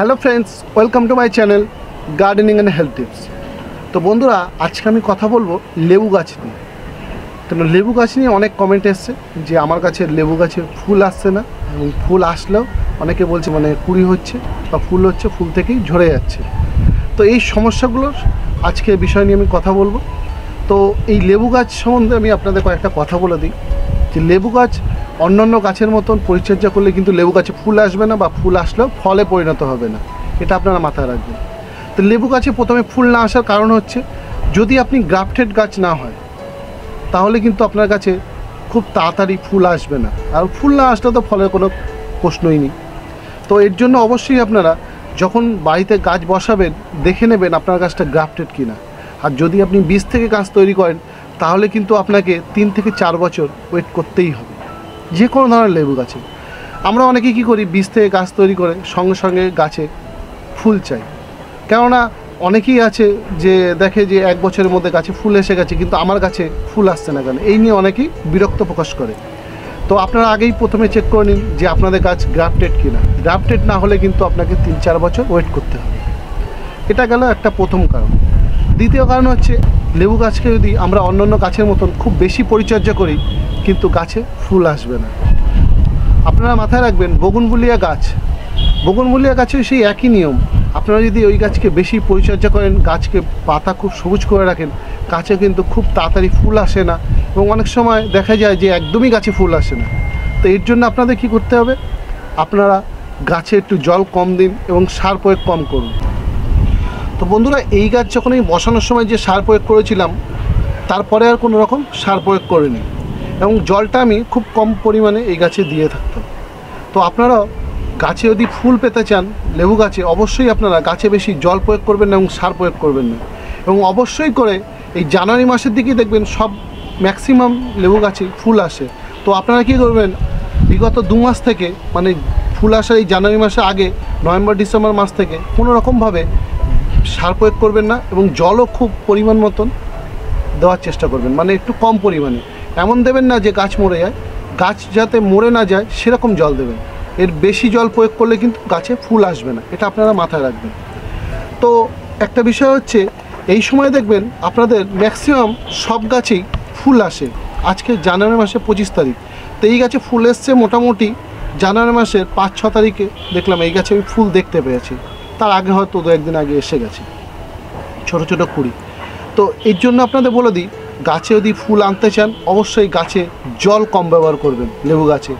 Hello friends, welcome to my channel gardening and health tips. তো বন্ধুরা, আজকে আমি কথা বলব লেবু গাছ নিয়ে। কেন, লেবু গাছ নিয়ে অনেক কমেন্ট এসছে যে আমার কাছে লেবু গাছে ফুল আসছে না এবং ফুল আসলেও অনেকে বলছে মানে কুড়ি হচ্ছে বা ফুল হচ্ছে, ফুল থেকেই ঝরে যাচ্ছে। তো এই সমস্যাগুলোর আজকে বিষয় নিয়ে আমি কথা বলব। তো এই লেবু গাছ সম্বন্ধে আমি আপনাদের কয়েকটা কথা বলে দিই। যে লেবু গাছ অন্যান্য গাছের মতন পরিচর্যা করলে কিন্তু লেবু গাছে ফুল আসবে না বা ফুল আসলেও ফলে পরিণত হবে না। এটা আপনারা মাথায় রাখবেন। তো লেবু গাছে প্রথমে ফুল না আসার কারণ হচ্ছে, যদি আপনি গ্রাফটেড গাছ না হয়, তাহলে কিন্তু আপনার কাছে খুব তাড়াতাড়ি ফুল আসবে না। আর ফুল না আসলে তো ফলের কোনো প্রশ্নই নেই। তো এর জন্য অবশ্যই আপনারা যখন বাড়িতে গাছ বসাবেন, দেখে নেবেন আপনার গাছটা গ্রাফটেড কিনা। আর যদি আপনি বীজ থেকে গাছ তৈরি করেন, তাহলে কিন্তু আপনাকে তিন থেকে চার বছর ওয়েট করতেই হবে। যে কোনো ধরনের লেবু গাছে। আমরা অনেকেই কী করি, বীজ থেকে গাছ তৈরি করে, সঙ্গে সঙ্গে গাছে ফুল চাই। কেননা অনেকেই আছে যে দেখে যে এক বছরের মধ্যে গাছে ফুল এসে গেছে, কিন্তু আমার গাছে ফুল আসছে না কেন? এই নিয়ে অনেকেই বিরক্ত প্রকাশ করে। তো আপনারা আগেই প্রথমে চেক করে নিন যে আপনাদের গাছ গ্রাফটেড কিনা। গ্রাফটেড না হলে কিন্তু আপনাকে তিন চার বছর ওয়েট করতে হবে। এটা গেল একটা প্রথম কারণ। দ্বিতীয় কারণ হচ্ছে, লেবু গাছকে যদি আমরা অন্যান্য গাছের মতন খুব বেশি পরিচর্যা করি কিন্তু গাছে ফুল আসবে না। আপনারা মাথায় রাখবেন, বগুনবুলিয়া গাছ, বগুনবুলিয়া গাছেও সেই একই নিয়ম। আপনারা যদি ওই গাছকে বেশি পরিচর্যা করেন, গাছকে পাতা খুব সবুজ করে রাখেন, গাছে কিন্তু খুব তাড়াতাড়ি ফুল আসে না এবং অনেক সময় দেখা যায় যে একদমই গাছে ফুল আসে না। তো এর জন্য আপনাদের কি করতে হবে? আপনারা গাছে একটু জল কম দিন এবং সার প্রয়োগ কম করুন। তো বন্ধুরা, এই গাছ যখন আমি বসানোর সময় যে সার প্রয়োগ করেছিলাম, তারপরে আর কোনো রকম সার প্রয়োগ করিনি। এবং জলটা আমি খুব কম পরিমাণে এই গাছে দিয়ে থাকতাম। তো আপনারাও গাছে যদি ফুল পেতে চান, লেবু গাছে, অবশ্যই আপনারা গাছে বেশি জল প্রয়োগ করবেন না এবং সার প্রয়োগ করবেন না। এবং অবশ্যই করে এই জানুয়ারি মাসের দিকেই দেখবেন সব ম্যাক্সিমাম লেবু গাছে ফুল আসে। তো আপনারা কী করবেন, বিগত দু মাস থেকে মানে ফুল আসার এই জানুয়ারি মাসে আগে, নভেম্বর, ডিসেম্বর মাস থেকে কোনো রকমভাবে সার প্রয়োগ করবেন না এবং জলও খুব পরিমাণ মতন দেওয়ার চেষ্টা করবেন মানে একটু কম পরিমাণে। এমন দেবেন না যে গাছ মরে যায়। গাছ যাতে মরে না যায়, সেরকম জল দেবেন। এর বেশি জল প্রয়োগ করলে কিন্তু গাছে ফুল আসবে না। এটা আপনারা মাথায় রাখবেন। তো একটা বিষয় হচ্ছে, এই সময় দেখবেন আপনাদের ম্যাক্সিমাম সব গাছেই ফুল আসে। আজকে জানুয়ারি মাসে পঁচিশ তারিখ। তো এই গাছে ফুল এসছে মোটামুটি জানুয়ারি মাসের পাঁচ, ছ তারিখে দেখলাম এই গাছে আমি ফুল দেখতে পেয়েছি। তার আগে হয়তো দু একদিন আগে এসে গেছে। ছোট ছোট কুড়ি। তো এর জন্য আপনাদের বলে দিই গাছে যদি ফুল আনতে চান, অবশ্যই গাছে জল কম ব্যবহার করবেন, লেবু গাছে।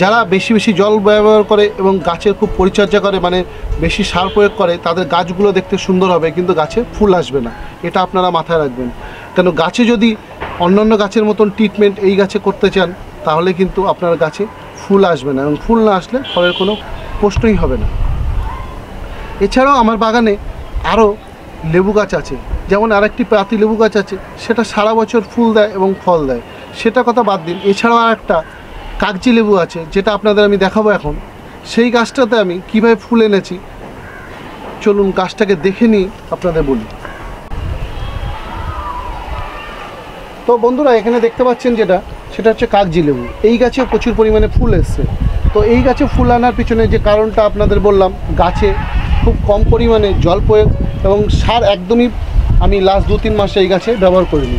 যারা বেশি বেশি জল ব্যবহার করে এবং গাছের খুব পরিচর্যা করে মানে বেশি সার প্রয়োগ করে, তাদের গাছগুলো দেখতে সুন্দর হবে, কিন্তু গাছে ফুল আসবে না। এটা আপনারা মাথায় রাখবেন। কেন, গাছে যদি অন্যান্য গাছের মতন ট্রিটমেন্ট এই গাছে করতে চান, তাহলে কিন্তু আপনার গাছে ফুল আসবে না এবং ফুল না আসলে ফলের কোনো প্রশ্নই হবে না। এছাড়াও আমার বাগানে আরও লেবু গাছ আছে। যেমন আরেকটি পাতি লেবু গাছ আছে, সেটা সারা বছর ফুল দেয় এবং ফল দেয়। সেটা কথা বাদ দিন। এছাড়াও আর একটা কাগজি লেবু আছে, যেটা আপনাদের আমি দেখাবো এখন। সেই গাছটাতে আমি কীভাবে ফুল এনেছি, চলুন গাছটাকে দেখে নিই, আপনাদের বলি। তো বন্ধুরা, এখানে দেখতে পাচ্ছেন যেটা, সেটা হচ্ছে কাগজি লেবু। এই গাছে প্রচুর পরিমাণে ফুল এসছে। তো এই গাছে ফুল আনার পিছনে যে কারণটা আপনাদের বললাম, গাছে খুব কম পরিমাণে জল প্রয়োগ এবং সার একদমই আমি লাস্ট দু, তিন মাসে এই গাছে ব্যবহার করিনি।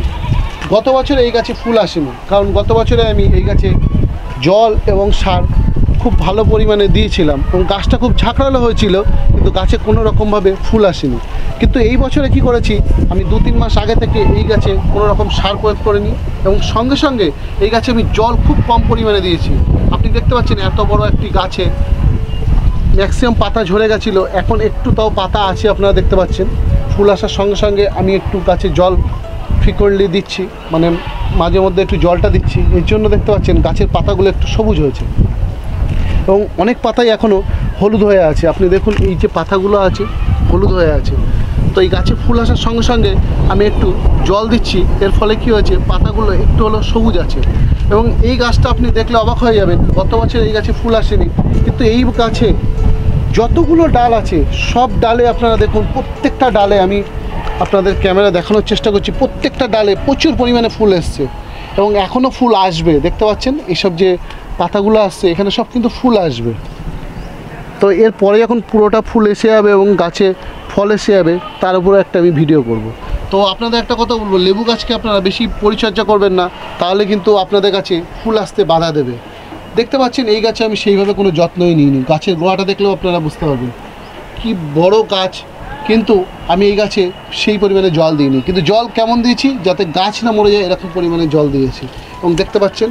গত বছরে এই গাছে ফুল আসেনি। কারণ গত বছরে আমি এই গাছে জল এবং সার খুব ভালো পরিমাণে দিয়েছিলাম এবং গাছটা খুব ঝাঁকড়ালো হয়েছিল, কিন্তু গাছে কোনো রকমভাবে ফুল আসেনি। কিন্তু এই বছরে কি করেছি, আমি দু, তিন মাস আগে থেকে এই গাছে কোনো রকম সার প্রয়োগ করিনি এবং সঙ্গে সঙ্গে এই গাছে আমি জল খুব কম পরিমাণে দিয়েছি। আপনি দেখতে পাচ্ছেন এত বড় একটি গাছে ম্যাক্সিমাম পাতা ঝরে গেছিল, এখন একটু তাও পাতা আছে, আপনারা দেখতে পাচ্ছেন। ফুল আসার সঙ্গে সঙ্গে আমি একটু গাছে জল ফ্রিকোয়েন্টলি দিচ্ছি মানে মাঝে মধ্যে একটু জলটা দিচ্ছি। এর জন্য দেখতে পাচ্ছেন গাছের পাতাগুলো একটু সবুজ হয়েছে। এবং অনেক পাতাই এখনও হলুদ হয়ে আছে। আপনি দেখুন এই যে পাতাগুলো আছে, হলুদ হয়ে আছে। তো এই গাছে ফুল আসার সঙ্গে সঙ্গে আমি একটু জল দিচ্ছি। এর ফলে কি হয়েছে, পাতাগুলো একটু হলো সবুজ আছে। এবং এই গাছটা আপনি দেখলে অবাক হয়ে যাবেন, গত বছর এই গাছে ফুল আসেনি। কিন্তু এই গাছে যতগুলো ডাল আছে, সব ডালে আপনারা দেখুন, প্রত্যেকটা ডালে আমি আপনাদের ক্যামেরা দেখানোর চেষ্টা করছি, প্রত্যেকটা ডালে প্রচুর পরিমাণে ফুল এসছে এবং এখনও ফুল আসবে। দেখতে পাচ্ছেন এইসব যে পাতাগুলো আসছে, এখানে সব কিন্তু ফুল আসবে। তো এরপরে যখন পুরোটা ফুল এসে যাবে এবং গাছে ফল এসে যাবে, তার উপরে একটা আমি ভিডিও করব। তো আপনাদের একটা কথা বলব, লেবু গাছকে আপনারা বেশি পরিচর্যা করবেন না, তাহলে কিন্তু আপনাদের কাছে ফুল আসতে বাধা দেবে। দেখতে পাচ্ছেন, এই গাছে আমি সেইভাবে কোনো যত্নই নিইনি। গাছের গোড়াটা দেখলেও আপনারা বুঝতে পারবেন। কি বড় গাছ, কিন্তু আমি এই গাছে সেই পরিমাণে জল দিইনি। কিন্তু জল কেমন দিয়েছি? যাতে গাছ না মরে যায়, এরকম পরিমাণে জল দিয়েছি। এবং দেখতে পাচ্ছেন,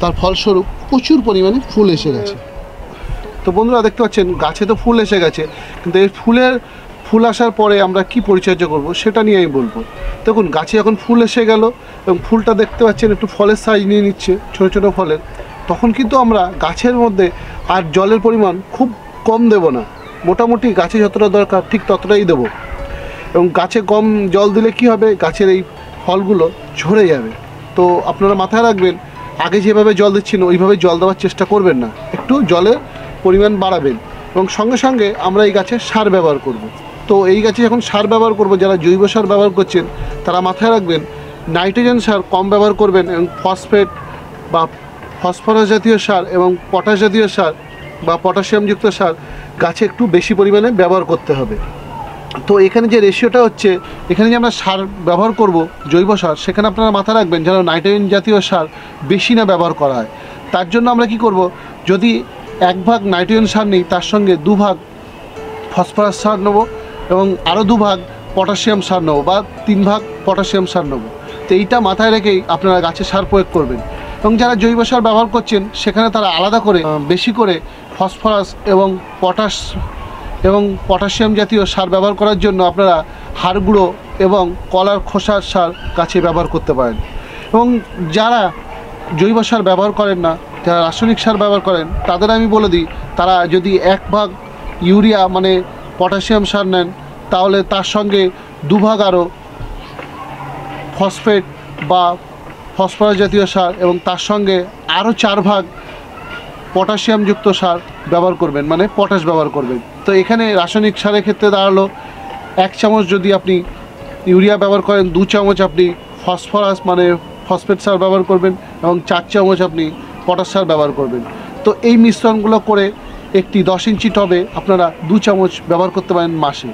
তার ফলস্বরূপ প্রচুর পরিমাণে ফুল এসে গেছে। তো বন্ধুরা, দেখতে পাচ্ছেন, গাছে তো ফুল এসে গেছে, কিন্তু এই ফুলের, ফুল আসার পরে আমরা কি পরিচর্যা করব, সেটা নিয়ে আমি বলব। দেখুন, গাছে এখন ফুল এসে গেল, এবং ফুলটা দেখতে পাচ্ছেন, একটু ফলের সাইজ নিয়ে নিচ্ছে, ছোটো ছোটো ফলের। তখন কিন্তু আমরা গাছের মধ্যে আর জলের পরিমাণ খুব কম দেব না। মোটামুটি গাছে যতটা দরকার ঠিক ততটাই দেবো। এবং গাছে কম জল দিলে কি হবে? গাছের এই ফলগুলো ঝরে যাবে। তো আপনারা মাথায় রাখবেন, আগে যেভাবে জল দিচ্ছেন, ওইভাবে জল দেওয়ার চেষ্টা করবেন না। একটু জলের পরিমাণ বাড়াবেন এবং সঙ্গে সঙ্গে আমরা এই গাছে সার ব্যবহার করব। তো এই গাছে যখন সার ব্যবহার করব, যারা জৈব সার ব্যবহার করছেন, তারা মাথায় রাখবেন, নাইট্রোজেন সার কম ব্যবহার করবেন এবং ফসফেট বা ফসফরাস জাতীয় সার এবং পটাশ জাতীয় সার বা পটাশিয়ামযুক্ত সার গাছে একটু বেশি পরিমাণে ব্যবহার করতে হবে। তো এখানে যে রেশিওটা হচ্ছে, এখানে যে আমরা সার ব্যবহার করব, জৈব সার, সেখানে আপনারা মাথায় রাখবেন যেন নাইট্রোজেন জাতীয় সার বেশি না ব্যবহার করা হয়। তার জন্য আমরা কি করব, যদি এক ভাগ নাইট্রোজেন সার নিই, তার সঙ্গে দু ভাগ ফসফরাস সার নেব এবং আরও দু ভাগ পটাশিয়াম সার নেব বা তিন ভাগ পটাশিয়াম সার নেব। তো এইটা মাথায় রেখেই আপনারা গাছে সার প্রয়োগ করবেন। এবং যারা জৈব সার ব্যবহার করছেন, সেখানে তারা আলাদা করে বেশি করে ফসফরাস এবং পটাশ এবং পটাশিয়াম জাতীয় সার ব্যবহার করার জন্য আপনারা হাড় গুঁড়ো এবং কলার খোসার সার গাছে ব্যবহার করতে পারেন। এবং যারা জৈব সার ব্যবহার করেন না, যারা রাসায়নিক সার ব্যবহার করেন, তাদের আমি বলে দিই, তারা যদি এক ভাগ ইউরিয়া মানে পটাশিয়াম সার নেন, তাহলে তার সঙ্গে দুভাগ আরও ফসফেট বা ফসফরাস জাতীয় সার এবং তার সঙ্গে আরও চার ভাগ পটাশিয়ামযুক্ত সার ব্যবহার করবেন মানে পটাশ ব্যবহার করবেন। তো এখানে রাসায়নিক সারের ক্ষেত্রে দাঁড়াল, এক চামচ যদি আপনি ইউরিয়া ব্যবহার করেন, দু চামচ আপনি ফসফরাস মানে ফসফেট সার ব্যবহার করবেন এবং চার চামচ আপনি পটাশ সার ব্যবহার করবেন। তো এই মিশ্রণগুলো করে একটি দশ ইঞ্চি টবে আপনারা দু চামচ ব্যবহার করতে পারেন মাসে।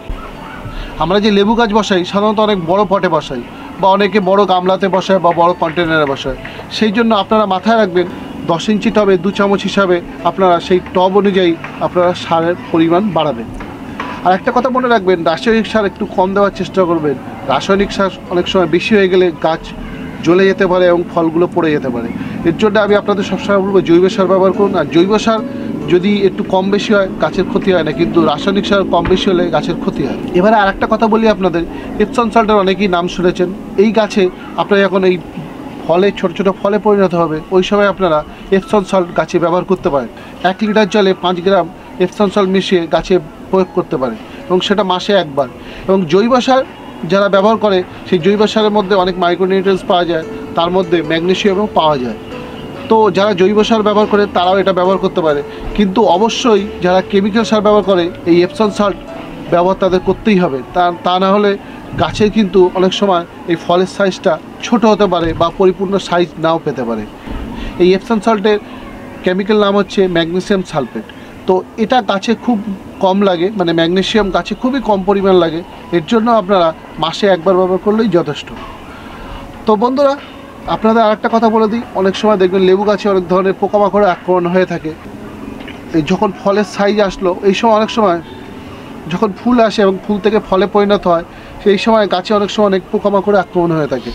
আমরা যে লেবু গাছ বসাই, সাধারণত অনেক বড় পটে বসাই। বা অনেকে বড় গামলাতে বসায় বা বড় কন্টেনারে বসায়। সেই জন্য আপনারা মাথায় রাখবেন, দশ ইঞ্চি টবে দু চামচ হিসাবে আপনারা সেই টব অনুযায়ী আপনারা সারের পরিমাণ বাড়াবেন। আর একটা কথা মনে রাখবেন, রাসায়নিক সার একটু কম দেওয়ার চেষ্টা করবেন। রাসায়নিক সার অনেক সময় বেশি হয়ে গেলে গাছ জ্বলে যেতে পারে এবং ফলগুলো পড়ে যেতে পারে। এর জন্য আমি আপনাদের সবসময় বলব জৈব সার ব্যবহার করুন। আর জৈব সার যদি একটু কম বেশি হয়, গাছের ক্ষতি হয় না, কিন্তু রাসায়নিক সার কম বেশি হলে গাছের ক্ষতি হয়। এবারে আর একটা কথা বলি আপনাদের এপসন সল্টের অনেকেই নাম শুনেছেন। এই গাছে আপনারা যখন এই ফলে, ছোট ছোট ফলে পরিণত হবে। ওই সময় আপনারা এপসন সল্ট গাছে ব্যবহার করতে পারেন। এক লিটার জলে পাঁচ গ্রাম এপসন সল্ট মিশিয়ে গাছে প্রয়োগ করতে পারেন, এবং সেটা মাসে একবার। এবং জৈব সার যারা ব্যবহার করে, সেই জৈব সারের মধ্যে অনেক মাইক্রোনিউট্রিয়েন্টস পাওয়া যায়, তার মধ্যে ম্যাগনেসিয়ামও পাওয়া যায়। তো যারা জৈব সার ব্যবহার করে তারাও এটা ব্যবহার করতে পারে। কিন্তু অবশ্যই যারা কেমিক্যাল সার ব্যবহার করে, এই এপসন সল্ট ব্যবহার তাদের করতেই হবে। তা তা না হলে গাছের কিন্তু অনেক সময় এই ফলের সাইজটা ছোট হতে পারে বা পরিপূর্ণ সাইজ নাও পেতে পারে। এই এপসন সল্টের কেমিক্যাল নাম হচ্ছে ম্যাগনেসিয়াম সালফেট তো এটা গাছে খুব কম লাগে মানে ম্যাগনেসিয়াম গাছে খুবই কম পরিমাণ লাগে। এর জন্য আপনারা মাসে একবার ব্যবহার করলেই যথেষ্ট। তো বন্ধুরা আপনাদের আরেকটা কথা বলে দিই। অনেক সময় দেখবেন লেবু গাছে অনেক ধরনের পোকামাকড়ে আক্রমণ হয়ে থাকে। এই যখন ফলের সাইজ আসলো, এই সময় অনেক সময় যখন ফুল আসে এবং ফুল থেকে ফলে পরিণত হয়, সেই সময় গাছে অনেক সময় অনেক পোকামাকড়ে আক্রমণ হয়ে থাকে।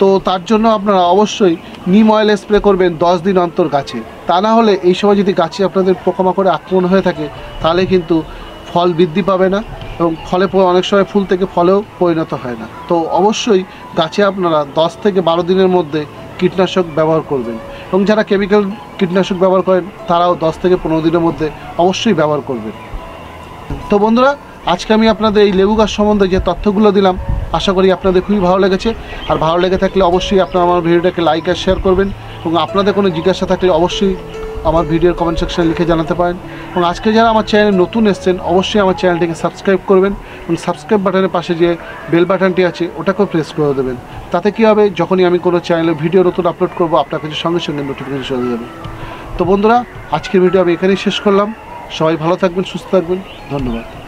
তো তার জন্য আপনারা অবশ্যই নিম অয়েল স্প্রে করবেন দশ দিন অন্তর গাছে। তা না হলে এই সময় যদি গাছে আপনাদের পোকামাকড়ে আক্রমণ হয়ে থাকে, তাহলে কিন্তু ফল বৃদ্ধি পাবে না এবং ফলে অনেক সময় ফুল থেকে ফলেও পরিণত হয় না। তো অবশ্যই গাছে আপনারা দশ থেকে বারো দিনের মধ্যে কীটনাশক ব্যবহার করবেন এবং যারা কেমিক্যাল কীটনাশক ব্যবহার করেন, তারাও দশ থেকে পনেরো দিনের মধ্যে অবশ্যই ব্যবহার করবেন। তো বন্ধুরা, আজকে আমি আপনাদের এই লেবু গাছ সম্বন্ধে যে তথ্যগুলো দিলাম, আশা করি আপনাদের খুবই ভালো লেগেছে। আর ভালো লেগে থাকলে অবশ্যই আপনারা আমার ভিডিওটাকে লাইক আর শেয়ার করবেন এবং আপনাদের কোনো জিজ্ঞাসা থাকলে অবশ্যই আমার ভিডিওর কমেন্ট সেকশনে লিখে জানাতে পারেন। এবং আজকে যারা আমার চ্যানেলে নতুন এসছেন, অবশ্যই আমার চ্যানেলটিকে সাবস্ক্রাইব করবেন এবং সাবস্ক্রাইব বাটনের পাশে যে বেল বাটনটি আছে, ওটাকেও প্রেস করে দেবেন। তাতে কী হবে? যখনই আমি কোনো চ্যানেলে ভিডিও নতুন আপলোড করব, আপনার কাছে সঙ্গে সঙ্গে নোটিফিকেশন চলে যাবে। তো বন্ধুরা, আজকের ভিডিও আমি এখানেই শেষ করলাম। সবাই ভালো থাকবেন, সুস্থ থাকবেন। ধন্যবাদ।